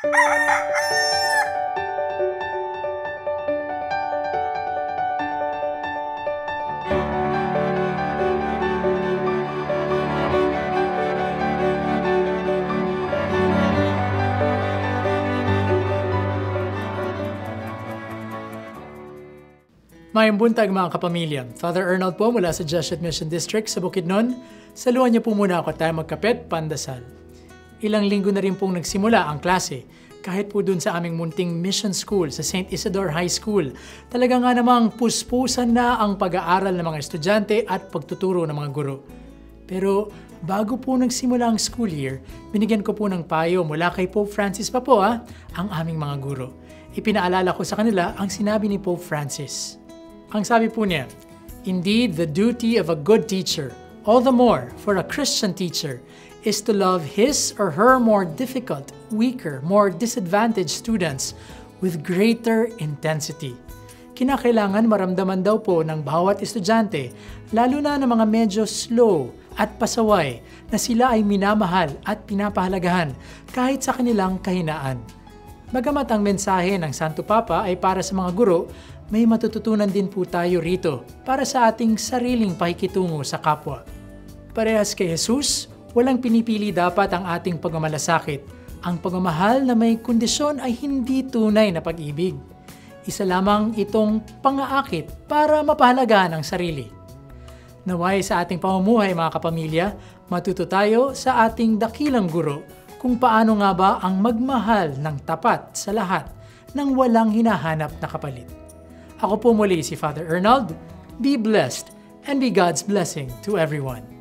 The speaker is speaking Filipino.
Mayang buntag mga kapamilya. Father Arnold po mula sa Jesuit Mission District sa Bukidnon. Saluhan niyo po muna ako tayo magkapet, pandasal. Ilang linggo na rin pong nagsimula ang klase. Kahit po dun sa aming munting mission school sa St. Isidore High School, talaga nga namang puspusan na ang pag-aaral ng mga estudyante at pagtuturo ng mga guro. Pero bago po nagsimula ang school year, binigyan ko po ng payo mula kay Pope Francis pa po ah, ang aming mga guro. Ipinaalala ko sa kanila ang sinabi ni Pope Francis. Ang sabi po niya, Indeed, the duty of a good teacher, all the more for a Christian teacher, is to love his or her more difficult, weaker, more disadvantaged students with greater intensity. Kinakailangan maramdaman daw po ng bawat estudyante, lalo na ng mga medyo slow at pasaway, na sila ay minamahal at pinapahalagahan kahit sa kanilang kahinaan. Bagamat ang mensahe ng Santo Papa ay para sa mga guro, may matututunan din po tayo rito para sa ating sariling pakikitungo sa kapwa. Parehas kay Jesus, walang pinipili dapat ang ating pagmamalasakit. Ang pagmamahal na may kondisyon ay hindi tunay na pag-ibig. Isa lamang itong pangaakit para mapahalagaan ang sarili. Naway sa ating pamumuhay mga kapamilya, matuto tayo sa ating dakilang guro kung paano nga ba ang magmahal ng tapat sa lahat nang walang hinahanap na kapalit. Ako po muli si Father Arnold. Be blessed and be God's blessing to everyone.